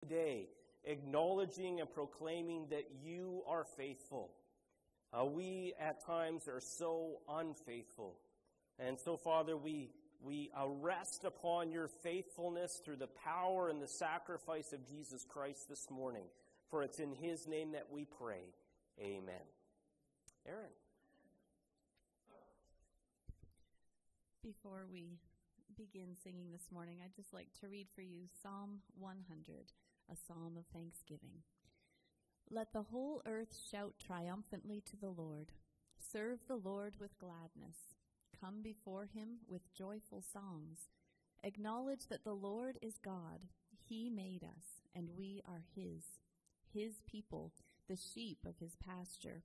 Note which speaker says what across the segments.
Speaker 1: today, acknowledging and proclaiming that you are faithful. Uh, we at times are so unfaithful. And so, Father, we, we rest upon your faithfulness through the power and the sacrifice of Jesus Christ this morning. For it's in his name that we pray. Amen. Aaron.
Speaker 2: Before we begin singing this morning, I'd just like to read for you Psalm 100, a psalm of thanksgiving. Let the whole earth shout triumphantly to the Lord. Serve the Lord with gladness. Come before him with joyful songs. Acknowledge that the Lord is God. He made us, and we are his. His people, the sheep of his pasture.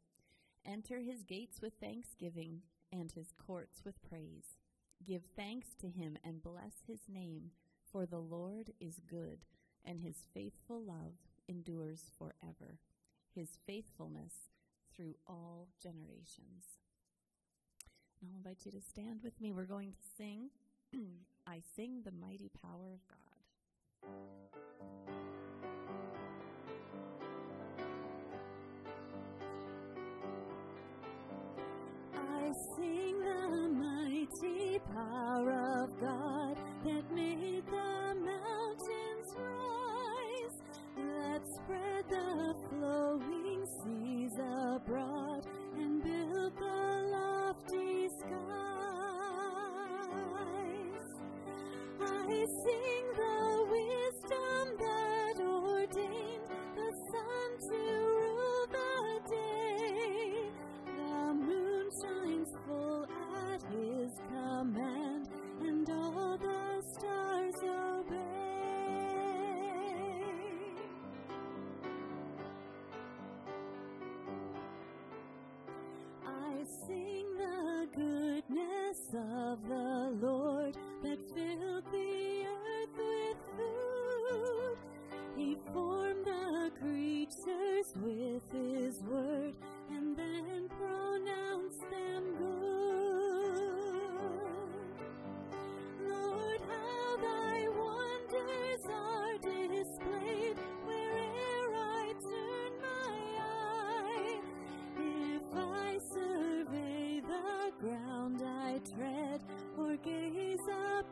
Speaker 2: Enter his gates with thanksgiving and his courts with praise. Give thanks to him and bless his name, for the Lord is good, and his faithful love endures forever, his faithfulness through all generations. I'll invite you to stand with me. We're going to sing, I Sing the Mighty Power of God.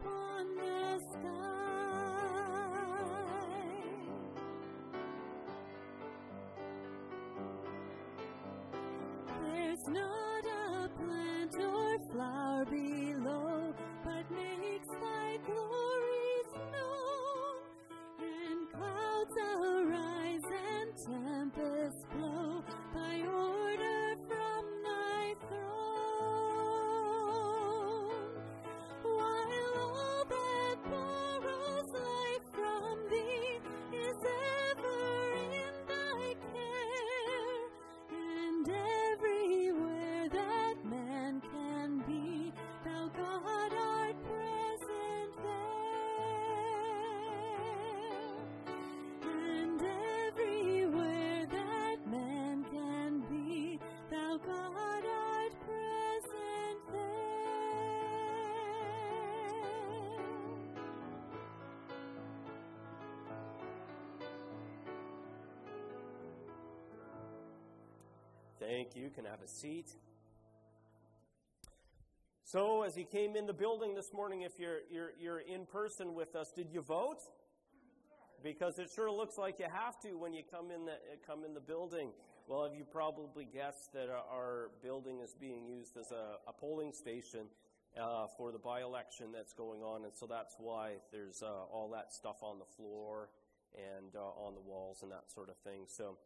Speaker 3: Upon
Speaker 1: Thank you. Can I have a seat? So, as you came in the building this morning, if you're, you're, you're in person with us, did you vote? Because it sure looks like you have to when you come in the, come in the building. Well, have you probably guessed that our- our building is being used as a, a polling station uh, for the by election that's going on, and so that's why there's uh, all that stuff on the floor and uh, on the walls and that sort of thing. So,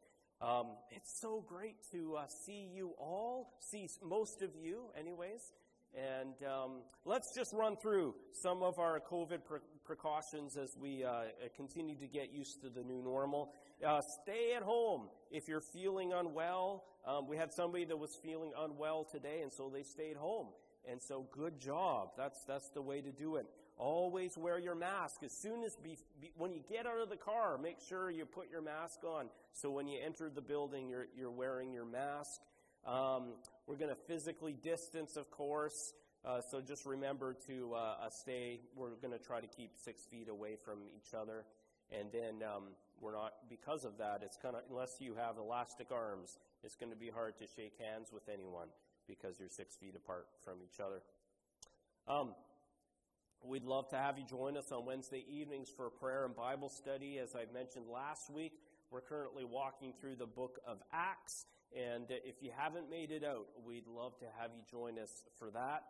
Speaker 1: um, it's so great to uh, see you all, see most of you, anyways. And um, let's just run through some of our COVID pre- precautions as we uh, uh, continue to get used to the new normal. Uh, stay at home if you're feeling unwell. Um, we had somebody that was feeling unwell today, and so they stayed home. And so, good job. That's that's the way to do it. Always wear your mask as soon as be, be, when you get out of the car. Make sure you put your mask on. So when you enter the building, you're you're wearing your mask. Um, we're going to physically distance, of course. Uh, so just remember to uh, uh, stay. We're going to try to keep six feet away from each other. And then um, we're not, because of that, it's kind of, unless you have elastic arms, it's going to be hard to shake hands with anyone because you're six feet apart from each other. Um, we'd love to have you join us on Wednesday evenings for prayer and Bible study. As I mentioned last week, we're currently walking through the book of Acts. And if you haven't made it out, we'd love to have you join us for that.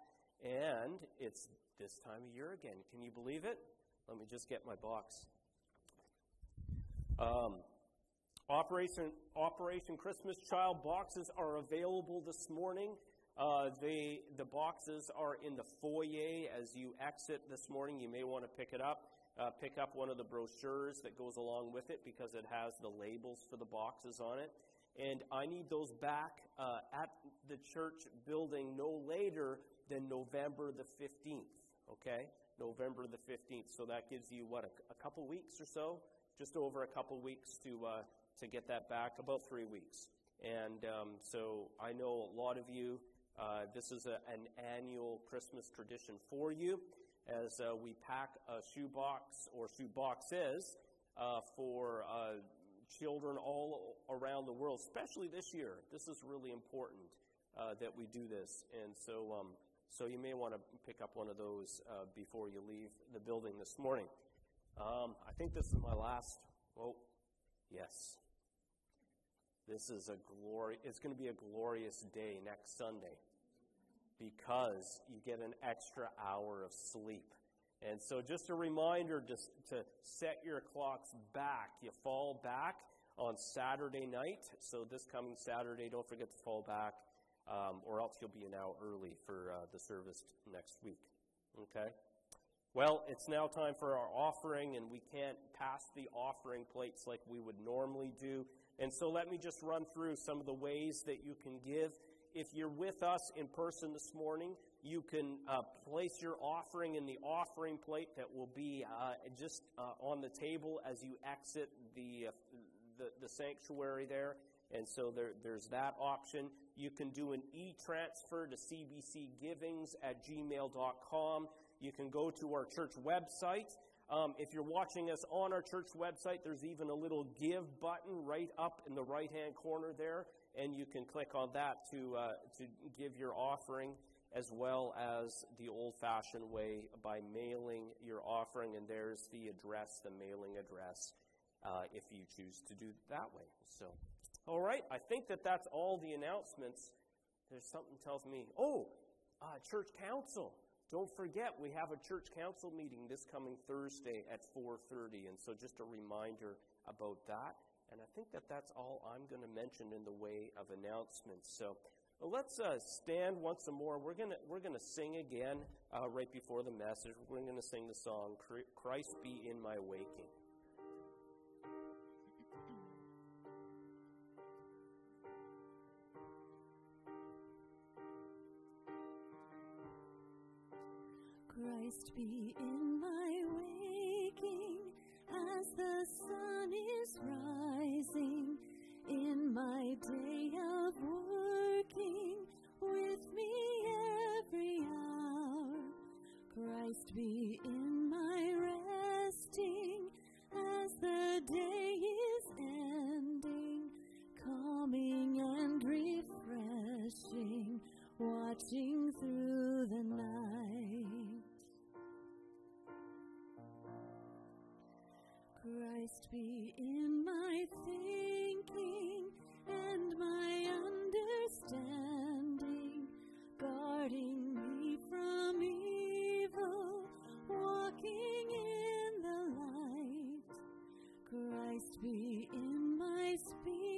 Speaker 1: And it's this time of year again. Can you believe it? Let me just get my box. Um, Operation, Operation Christmas Child boxes are available this morning. Uh, they, the boxes are in the foyer as you exit this morning. You may want to pick it up. Uh, pick up one of the brochures that goes along with it because it has the labels for the boxes on it. And I need those back uh, at the church building no later than November the 15th. Okay? November the 15th. So that gives you, what, a, a couple weeks or so? Just over a couple weeks to, uh, to get that back, about three weeks. And um, so I know a lot of you, uh, this is a, an annual Christmas tradition for you as uh, we pack a shoebox or shoe boxes uh, for uh, children all around the world, especially this year. This is really important uh, that we do this. And so, um, so you may want to pick up one of those before you leave the building this morning. Um, I think this is my last. Oh, yes. This is a glory. It's going to be a glorious day next Sunday because you get an extra hour of sleep. And so, just a reminder to, to set your clocks back. You fall back on Saturday night. So, this coming Saturday, don't forget to fall back, um, or else you'll be an hour early for uh, the service next week. Okay? Well, it's now time for our offering, and we can't pass the offering plates like we would normally do. And so, let me just run through some of the ways that you can give if you're with us in person this morning, you can uh, place your offering in the offering plate that will be uh, just uh, on the table as you exit the, uh, the, the, sanctuary there. And so there, there's that option. You can do an e transfer to cbcgivings at gmail.com. You can go to our church website. Um, if you're watching us on our church website, there's even a little give button right up in the right hand corner there and you can click on that to, uh, to give your offering as well as the old fashioned way by mailing your offering. And there's the address, the mailing address, uh, if you choose to do that way. So, all right, I think that that's all the announcements. There's something tells me, oh, uh, church council. Don't forget, we have a church council meeting this coming Thursday at 4:30, and so just a reminder about that. And I think that that's all I'm going to mention in the way of announcements. So well, let's uh, stand once more. We're going we're gonna sing again uh, right before the message. We're going to sing the song, Christ Be in My Waking.
Speaker 2: Christ be in my the sun is rising in my day of working with me every hour. Christ be in my resting as the day is ending, calming and refreshing, watching through the night. Christ be in my thinking and my understanding, guarding me from evil, walking in the light. Christ be in my speaking,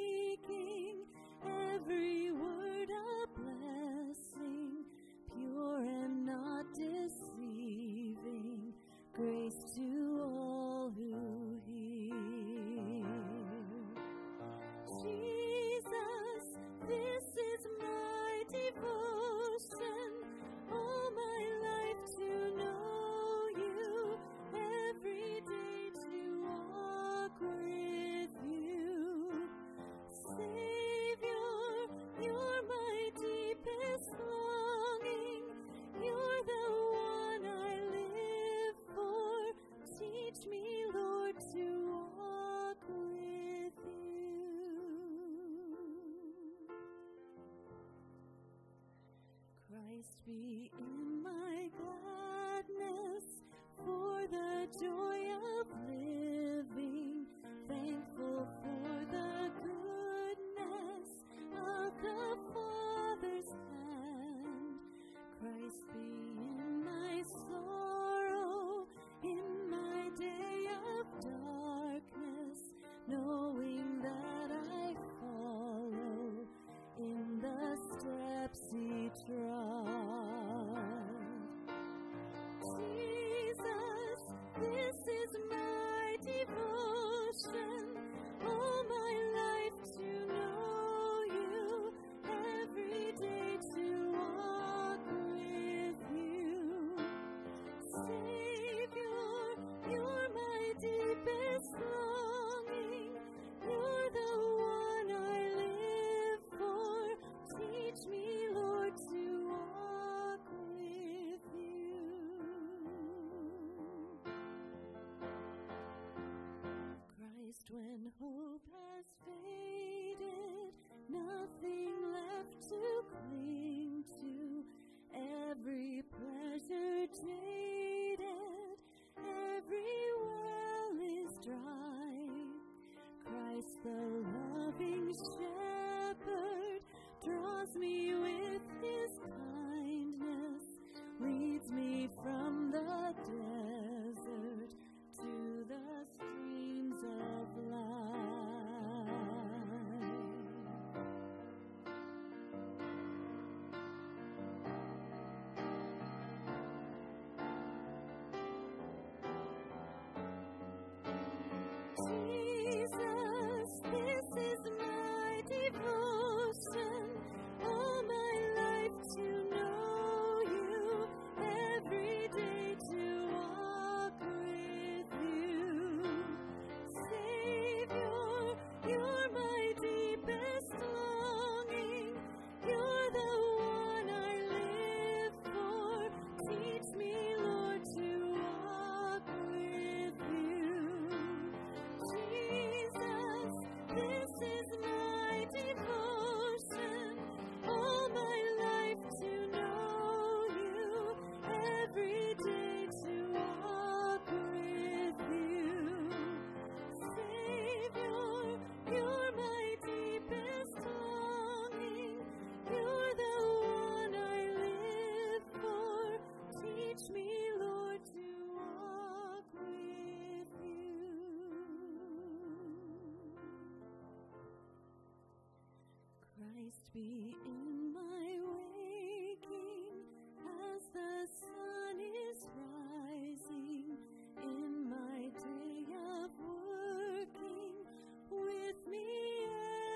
Speaker 2: Be in my waking as the sun is rising in my day of working with me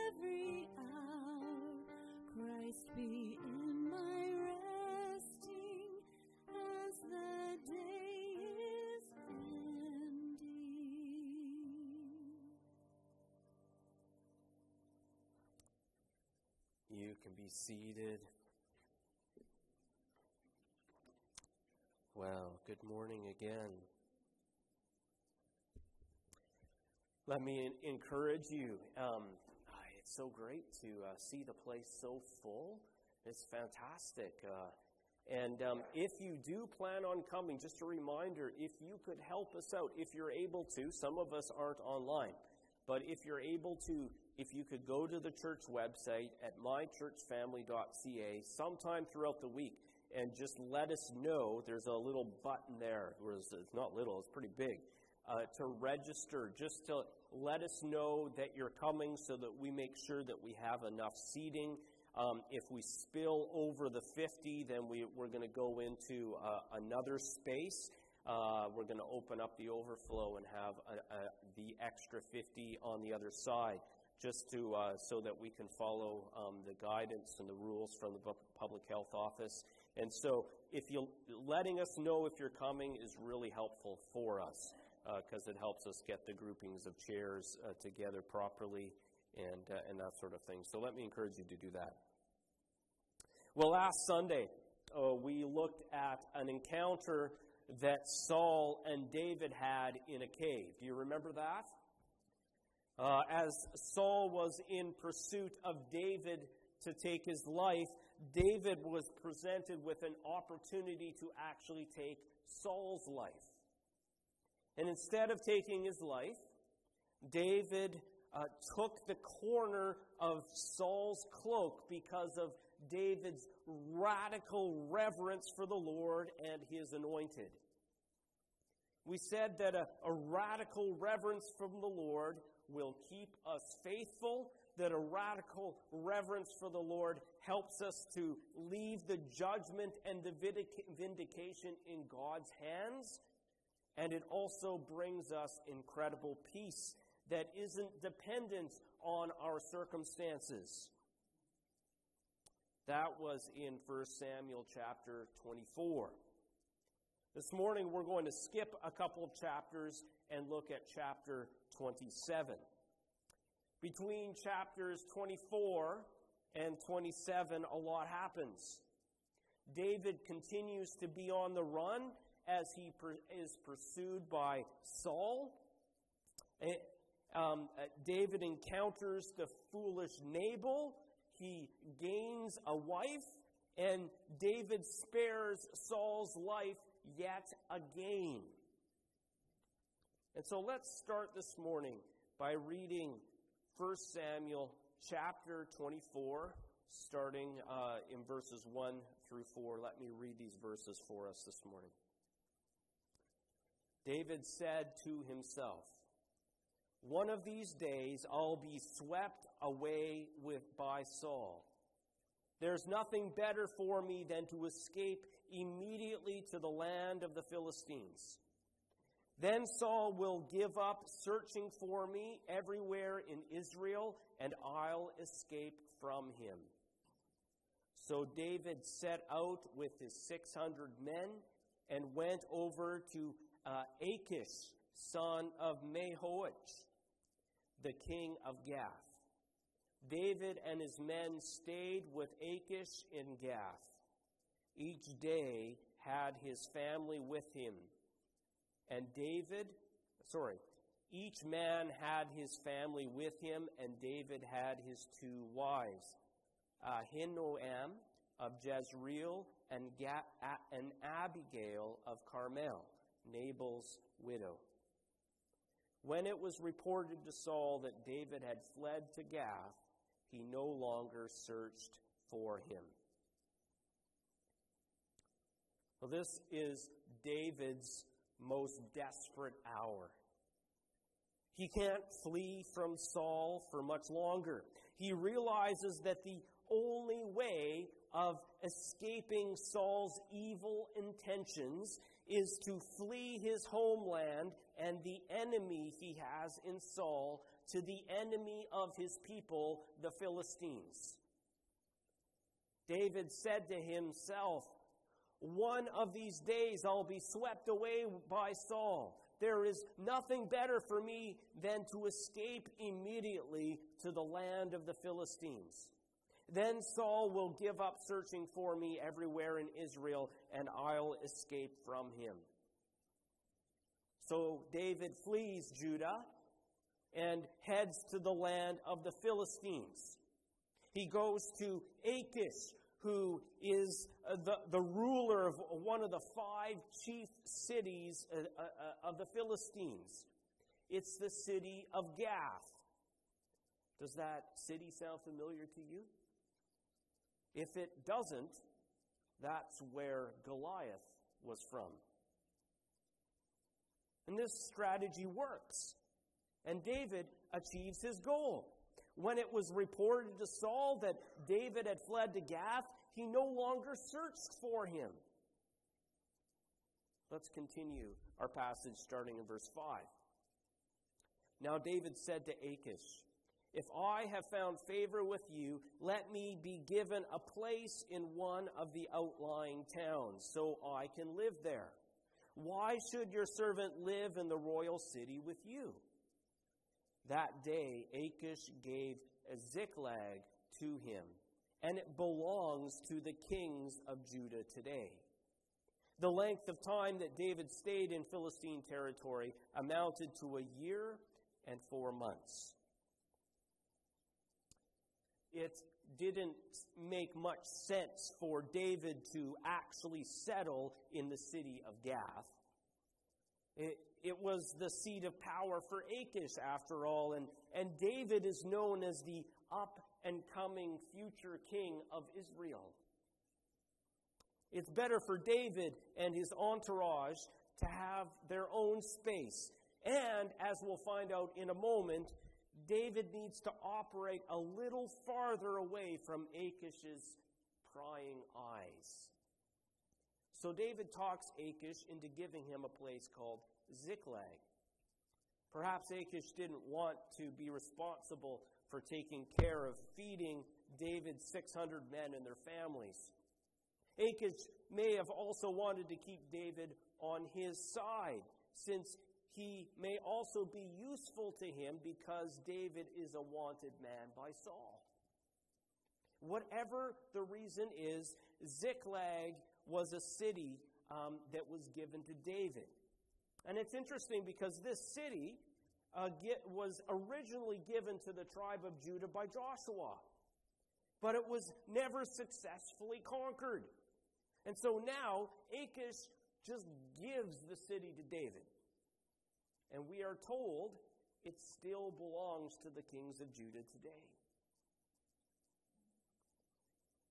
Speaker 2: every hour. Christ be
Speaker 1: be seated. Well, good morning again. Let me encourage you. Um, it's so great to uh, see the place so full. It's fantastic. Uh, and um, if you do plan on coming, just a reminder if you could help us out, if you're able to, some of us aren't online, but if you're able to, if you could go to the church website at mychurchfamily.ca sometime throughout the week and just let us know. There's a little button there. It's not little, it's pretty big. Uh, to register, just to let us know that you're coming so that we make sure that we have enough seating. Um, if we spill over the 50, then we, we're going to go into uh, another space. Uh, we're going to open up the overflow and have a, a, the extra 50 on the other side, just to uh, so that we can follow um, the guidance and the rules from the public health office. And so, if you letting us know if you're coming is really helpful for us because it helps us get the groupings of chairs uh, together properly and uh, and that sort of thing. So let me encourage you to do that. Well, last Sunday uh, we looked at an encounter that Saul and David had in a cave. Do you remember that? Uh, as Saul was in pursuit of David to take his life, David was presented with an opportunity to actually take Saul's life. And instead of taking his life, David uh, took the corner of Saul's cloak because of David's radical reverence for the Lord and his anointed. We said that a, a radical reverence from the Lord will keep us faithful, that a radical reverence for the Lord helps us to leave the judgment and the vindication in God's hands, and it also brings us incredible peace that isn't dependent on our circumstances. That was in 1 Samuel chapter 24. This morning we're going to skip a couple of chapters and look at chapter 27. Between chapters 24 and 27, a lot happens. David continues to be on the run as he per- is pursued by Saul. Eh, um, uh, David encounters the foolish Nabal he gains a wife, and David spares Saul's life yet again. And so let's start this morning by reading 1 Samuel chapter 24, starting uh, in verses 1 through 4. Let me read these verses for us this morning. David said to himself, one of these days I'll be swept away with by Saul. There's nothing better for me than to escape immediately to the land of the Philistines. Then Saul will give up searching for me everywhere in Israel, and I'll escape from him. So David set out with his 600 men and went over to uh, Achish, son of Maoch the king of Gath. David and his men stayed with Achish in Gath. Each day had his family with him. And David, sorry, each man had his family with him, and David had his two wives, uh, Ahinoam of Jezreel and, Ga- and Abigail of Carmel, Nabal's widow. When it was reported to Saul that David had fled to Gath, he no longer searched for him. Well, this is David's most desperate hour. He can't flee from Saul for much longer. He realizes that the only way of escaping Saul's evil intentions is to flee his homeland and the enemy he has in Saul to the enemy of his people, the Philistines. David said to himself, One of these days I'll be swept away by Saul. There is nothing better for me than to escape immediately to the land of the Philistines. Then Saul will give up searching for me everywhere in Israel, and I'll escape from him. So David flees Judah and heads to the land of the Philistines. He goes to Achish, who is uh, the, the ruler of one of the five chief cities uh, uh, of the Philistines. It's the city of Gath. Does that city sound familiar to you? If it doesn't, that's where Goliath was from. And this strategy works. And David achieves his goal. When it was reported to Saul that David had fled to Gath, he no longer searched for him. Let's continue our passage starting in verse 5. Now David said to Achish, If I have found favor with you, let me be given a place in one of the outlying towns, so I can live there. Why should your servant live in the royal city with you? That day, Achish gave Ziklag to him, and it belongs to the kings of Judah today. The length of time that David stayed in Philistine territory amounted to a year and four months. It didn't make much sense for David to actually settle in the city of Gath. It, it was the seat of power for Achish, after all, and, and David is known as the up and coming future king of Israel. It's better for David and his entourage to have their own space. And, as we'll find out in a moment, David needs to operate a little farther away from Achish's prying eyes. So David talks Achish into giving him a place called Ziklag. Perhaps Achish didn't want to be responsible for taking care of feeding David's 600 men and their families. Achish may have also wanted to keep David on his side, since he may also be useful to him because David is a wanted man by Saul. Whatever the reason is, Ziklag was a city um, that was given to David. And it's interesting because this city uh, get, was originally given to the tribe of Judah by Joshua, but it was never successfully conquered. And so now Achish just gives the city to David. And we are told it still belongs to the kings of Judah today.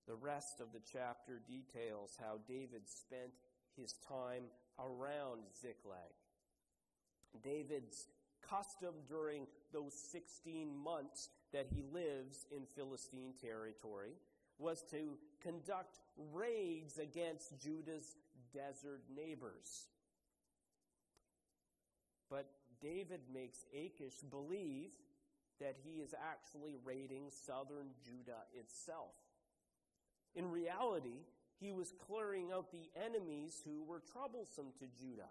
Speaker 1: The rest of the chapter details how David spent his time around Ziklag. David's custom during those 16 months that he lives in Philistine territory was to conduct raids against Judah's desert neighbors. But David makes Achish believe that he is actually raiding southern Judah itself. In reality, he was clearing out the enemies who were troublesome to Judah.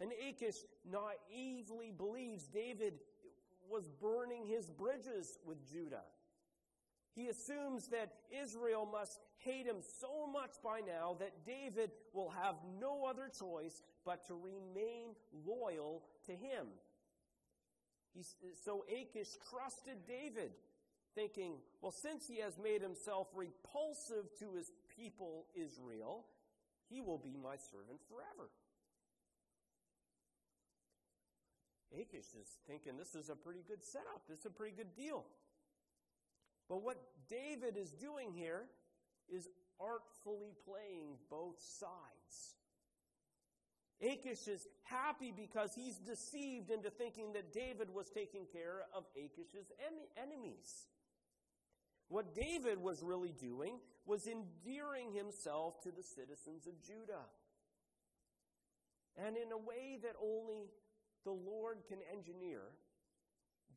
Speaker 1: And Achish naively believes David was burning his bridges with Judah. He assumes that Israel must hate him so much by now that David will have no other choice but to remain loyal to him. He's, so Achish trusted David, thinking, well, since he has made himself repulsive to his people Israel, he will be my servant forever. Achish is thinking this is a pretty good setup, this is a pretty good deal. But what David is doing here is artfully playing both sides. Achish is happy because he's deceived into thinking that David was taking care of Achish's enemies. What David was really doing was endearing himself to the citizens of Judah. And in a way that only the Lord can engineer,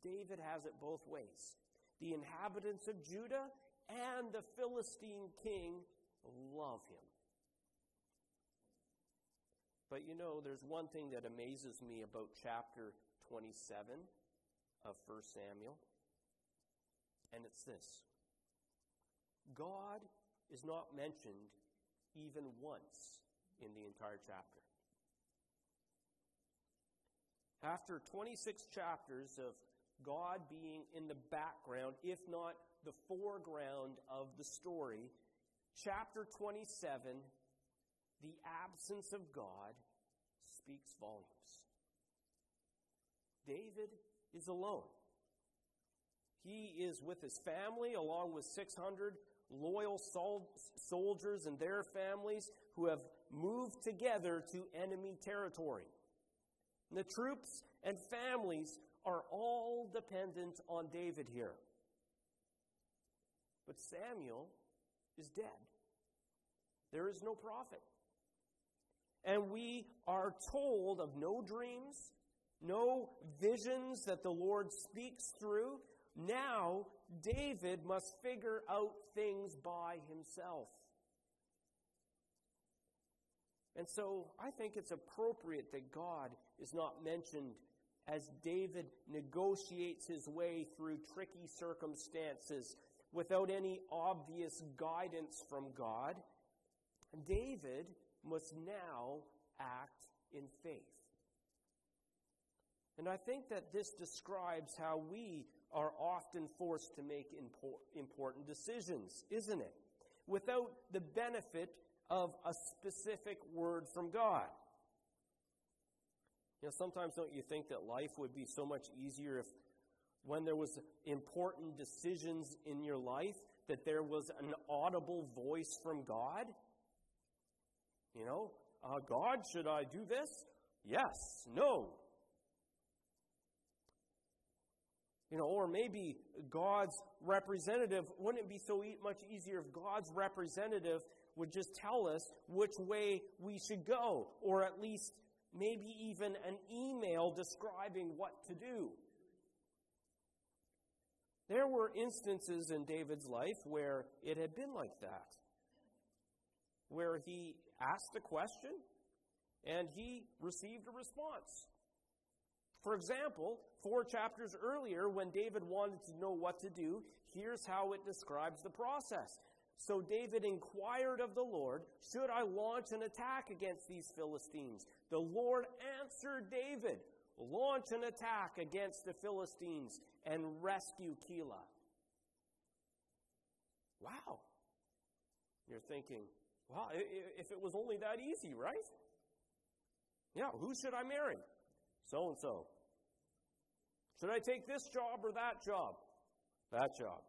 Speaker 1: David has it both ways. The inhabitants of Judah and the Philistine king love him. But you know, there's one thing that amazes me about chapter 27 of 1 Samuel, and it's this God is not mentioned even once in the entire chapter. After 26 chapters of God being in the background, if not the foreground of the story, chapter 27, the absence of God speaks volumes. David is alone. He is with his family, along with 600 loyal sol- soldiers and their families who have moved together to enemy territory. The troops and families are all dependent on David here. But Samuel is dead. There is no prophet. And we are told of no dreams, no visions that the Lord speaks through. Now, David must figure out things by himself. And so I think it's appropriate that God is not mentioned as David negotiates his way through tricky circumstances without any obvious guidance from God. David must now act in faith. And I think that this describes how we are often forced to make important decisions, isn't it? Without the benefit of a specific word from God. You know, sometimes don't you think that life would be so much easier if when there was important decisions in your life that there was an audible voice from God? You know, uh, God, should I do this? Yes, no. You know, or maybe God's representative, wouldn't it be so much easier if God's representative would just tell us which way we should go, or at least maybe even an email describing what to do? There were instances in David's life where it had been like that, where he asked a question and he received a response. For example, four chapters earlier, when David wanted to know what to do, here's how it describes the process. So David inquired of the Lord, Should I launch an attack against these Philistines? The Lord answered David, Launch an attack against the Philistines and rescue Keilah. Wow. You're thinking, wow, if it was only that easy, right? Yeah, who should I marry? So and so. Should I take this job or that job? That job.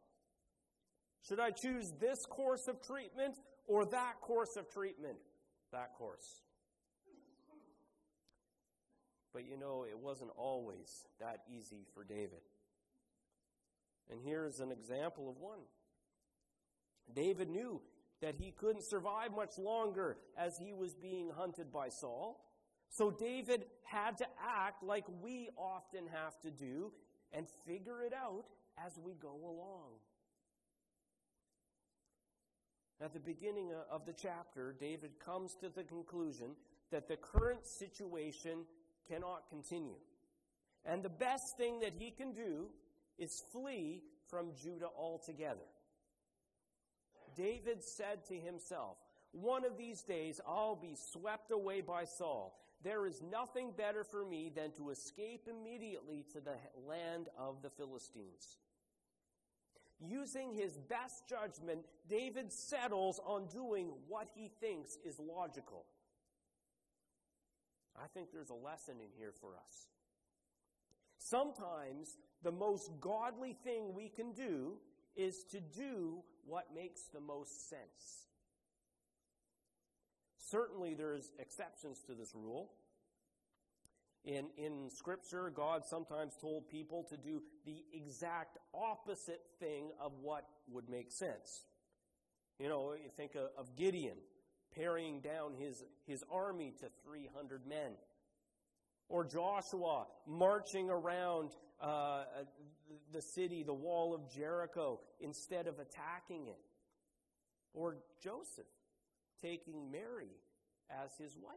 Speaker 1: Should I choose this course of treatment or that course of treatment? That course. But you know, it wasn't always that easy for David. And here's an example of one. David knew that he couldn't survive much longer as he was being hunted by Saul. So David had to act like we often have to do and figure it out as we go along. At the beginning of the chapter, David comes to the conclusion that the current situation cannot continue. And the best thing that he can do is flee from Judah altogether. David said to himself, One of these days I'll be swept away by Saul. There is nothing better for me than to escape immediately to the land of the Philistines. Using his best judgment, David settles on doing what he thinks is logical. I think there's a lesson in here for us. Sometimes the most godly thing we can do is to do what makes the most sense. Certainly, there's exceptions to this rule. In, in Scripture, God sometimes told people to do the exact opposite thing of what would make sense. You know, you think of, of Gideon paring down his, his army to 300 men. Or Joshua marching around uh, the city, the wall of Jericho, instead of attacking it. Or Joseph taking Mary as his wife.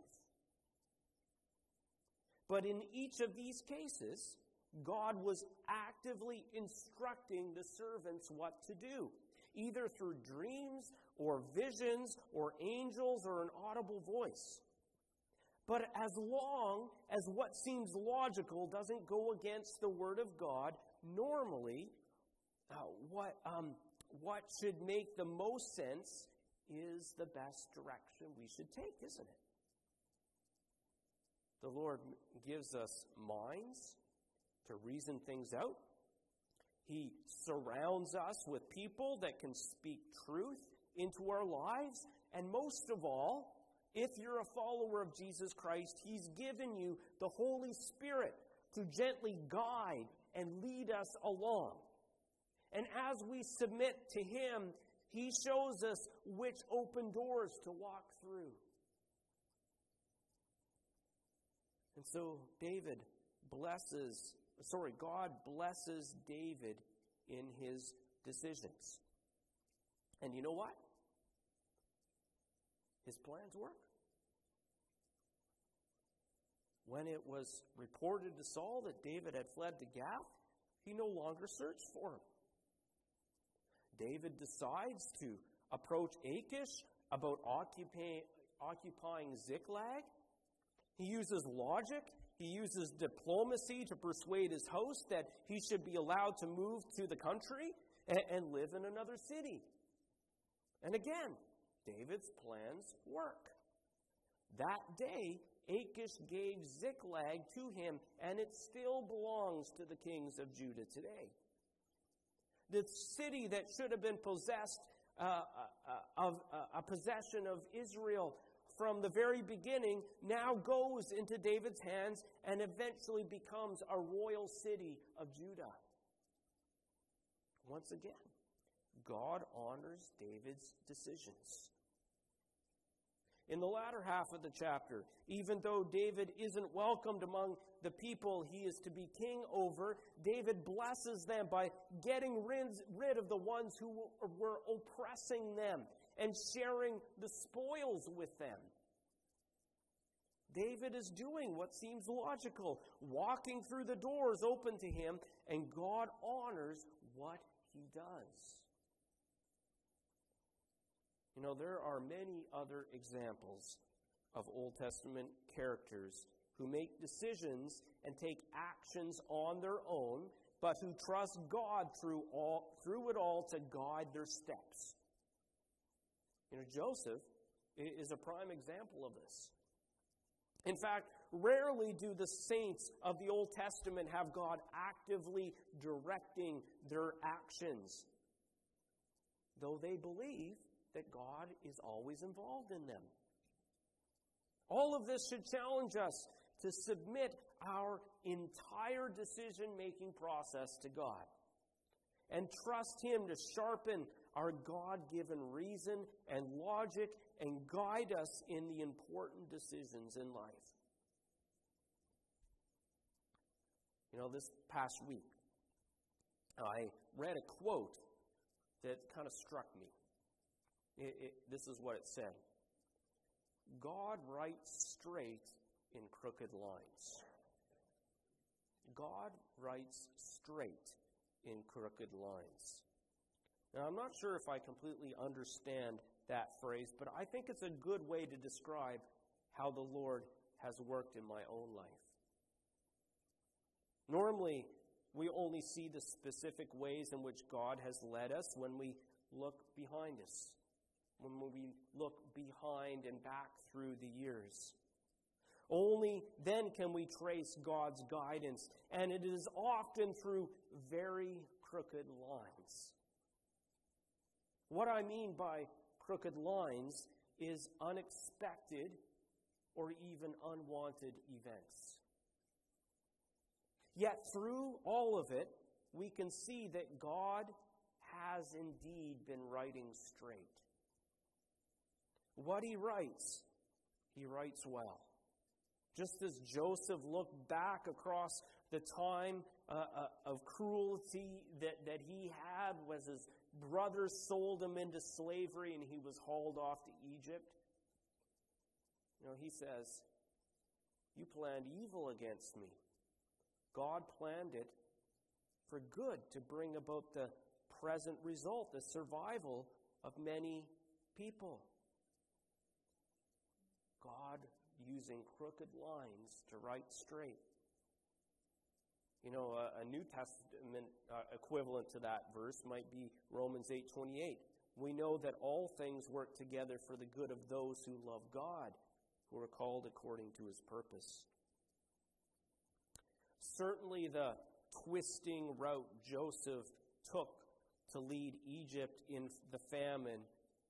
Speaker 1: But in each of these cases, God was actively instructing the servants what to do, either through dreams or visions or angels or an audible voice. But as long as what seems logical doesn't go against the Word of God, normally, uh, what, um, what should make the most sense is the best direction we should take, isn't it? The Lord gives us minds to reason things out. He surrounds us with people that can speak truth into our lives. And most of all, if you're a follower of Jesus Christ, He's given you the Holy Spirit to gently guide and lead us along. And as we submit to Him, He shows us which open doors to walk through. And so David blesses, sorry, God blesses David in his decisions. And you know what? His plans work. When it was reported to Saul that David had fled to Gath, he no longer searched for him. David decides to approach Achish about occupying, occupying Ziklag. He uses logic He uses diplomacy to persuade his host that he should be allowed to move to the country and, and live in another city. And again, David's plans work. That day, Achish gave Ziklag to him, and it still belongs to the kings of Judah today. The city that should have been possessed uh, uh, uh of uh, a possession of Israel from the very beginning now goes into David's hands and eventually becomes a royal city of Judah. Once again, God honors David's decisions. In the latter half of the chapter, even though David isn't welcomed among the people he is to be king over, David blesses them by getting rid of the ones who were oppressing them and sharing the spoils with them. David is doing what seems logical, walking through the doors open to him, and God honors what he does. You know, there are many other examples of Old Testament characters who make decisions and take actions on their own, but who trust God through, all, through it all to guide their steps. You know, Joseph is a prime example of this. In fact, rarely do the saints of the Old Testament have God actively directing their actions, though they believe that God is always involved in them. All of this should challenge us to submit our entire decision making process to God and trust Him to sharpen our God given reason and logic and guide us in the important decisions in life. You know, this past week, I read a quote that kind of struck me. It, it, this is what it said God writes straight in crooked lines. God writes straight in crooked lines. Now, I'm not sure if I completely understand that phrase, but I think it's a good way to describe how the Lord has worked in my own life. Normally, we only see the specific ways in which God has led us when we look behind us when we look behind and back through the years. Only then can we trace God's guidance, and it is often through very crooked lines. What I mean by crooked lines is unexpected or even unwanted events. Yet through all of it, we can see that God has indeed been writing straight. What he writes, he writes well. Just as Joseph looked back across the time uh, uh, of cruelty that, that he had was his brothers sold him into slavery and he was hauled off to Egypt. You know, he says, You planned evil against me. God planned it for good to bring about the present result, the survival of many people. God using crooked lines to write straight. You know, a, a New Testament uh, equivalent to that verse might be Romans 8:28. We know that all things work together for the good of those who love God, who are called according to his purpose. Certainly the twisting route Joseph took to lead Egypt in the famine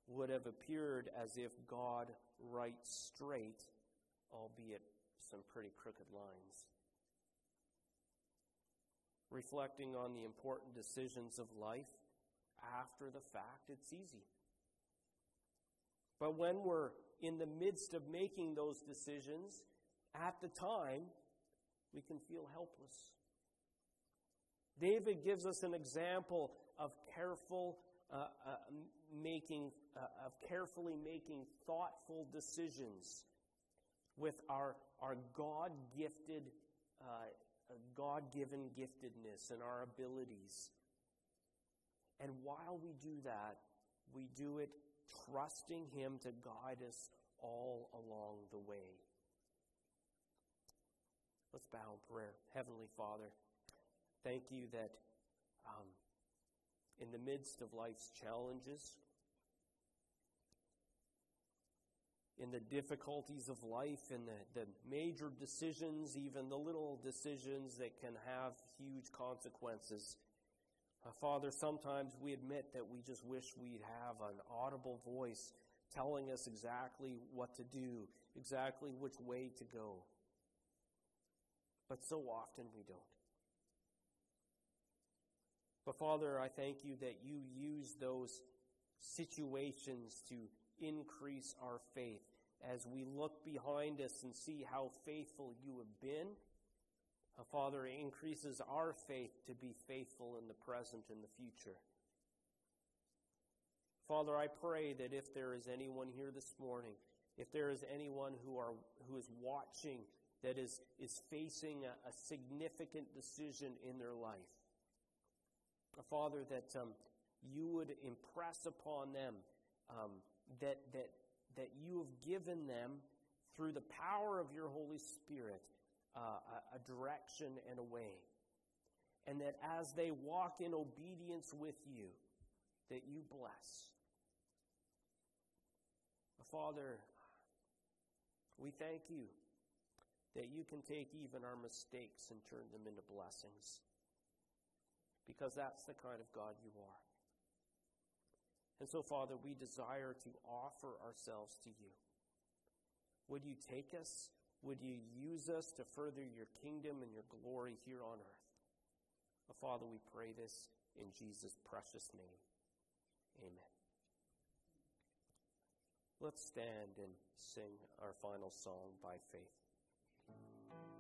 Speaker 1: would have appeared as if God right straight, albeit some pretty crooked lines. Reflecting on the important decisions of life after the fact, it's easy. But when we're in the midst of making those decisions, at the time, we can feel helpless. David gives us an example of careful uh, uh, making, uh, of carefully making thoughtful decisions with our, our God gifted, uh, God given giftedness and our abilities. And while we do that, we do it trusting Him to guide us all along the way. Let's bow in prayer. Heavenly Father, thank you that um, in the midst of life's challenges, in the difficulties of life, in the, the major decisions, even the little decisions that can have huge consequences. Uh, Father, sometimes we admit that we just wish we'd have an audible voice telling us exactly what to do, exactly which way to go. But so often we don't. But Father, I thank you that you use those situations to increase our faith as we look behind us and see how faithful you have been. Uh, Father, it increases our faith to be faithful in the present and the future. Father, I pray that if there is anyone here this morning, if there is anyone who, are, who is watching that is, is facing a, a significant decision in their life, Father, that um, you would impress upon them um, that, that, that you have given them, through the power of your Holy Spirit, uh, a, a direction and a way. And that as they walk in obedience with you, that you bless. Father, we thank you that you can take even our mistakes and turn them into blessings because that's the kind of God you are. And so, Father, we desire to offer ourselves to you. Would you take us? Would you use us to further your kingdom and your glory here on earth? Father, we pray this in Jesus' precious name. Amen. Let's stand and sing our final song by faith.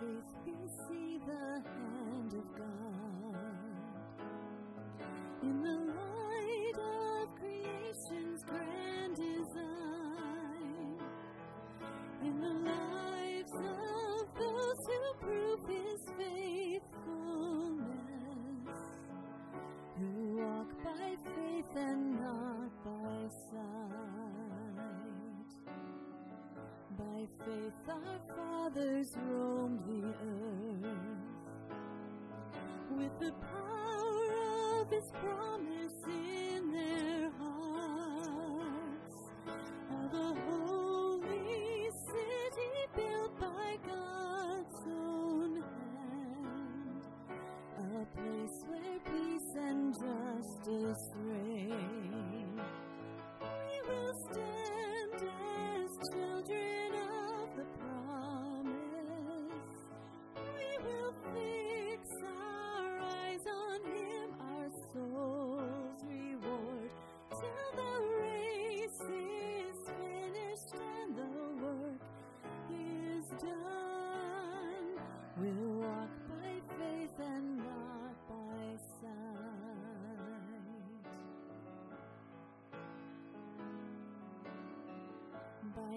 Speaker 2: Faith we see the hand of God. In the light of creation's grand design, in the the power of his promise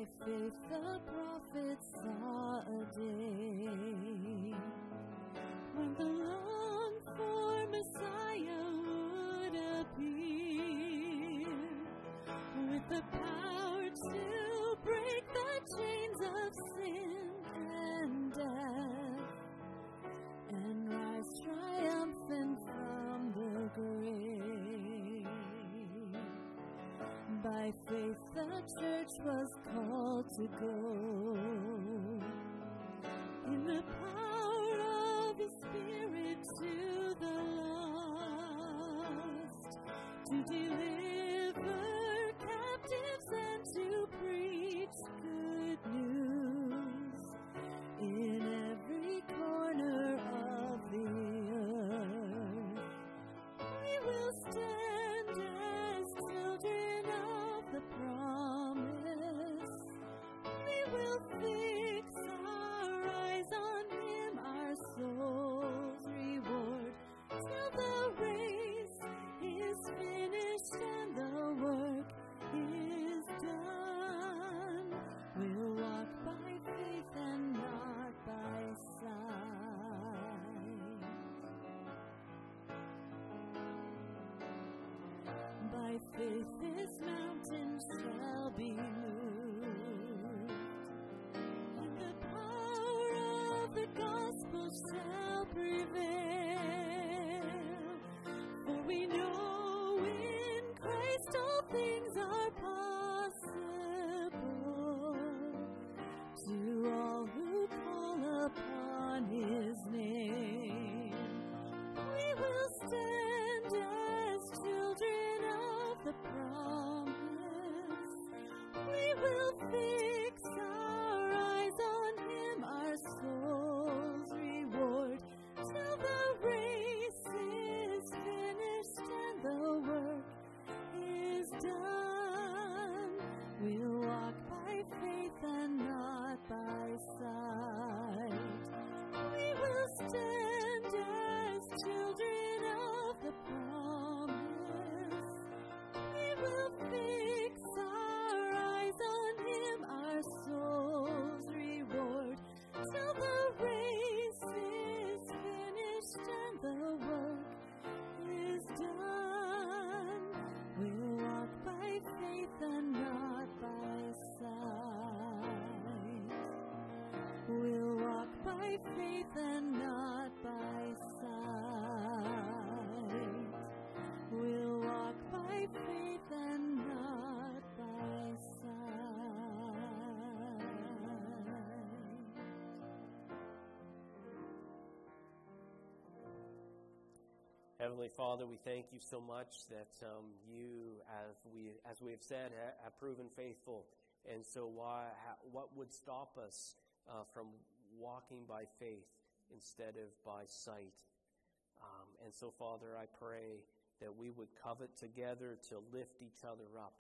Speaker 2: faith the prophets saw a day called to go. In the power of His Spirit to the lost, to deliver faith, this mountain shall be moved.
Speaker 1: Heavenly Father, we thank you so much that um, you, as we as we have said, ha- have proven faithful. And so, why? Ha, what would stop us uh, from walking by faith instead of by sight? Um, and so, Father, I pray that we would covet together to lift each other up,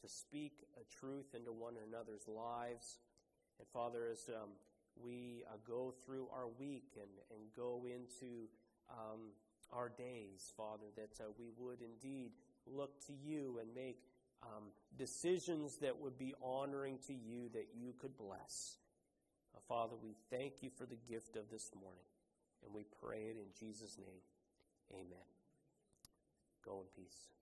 Speaker 1: to speak a truth into one another's lives. And Father, as um, we uh, go through our week and, and go into um, our days, Father, that uh, we would indeed look to you and make um, decisions that would be honoring to you, that you could bless. Uh, Father, we thank you for the gift of this morning, and we pray it in Jesus' name. Amen. Go in peace.